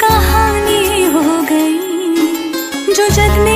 कहानी हो गई जो जग में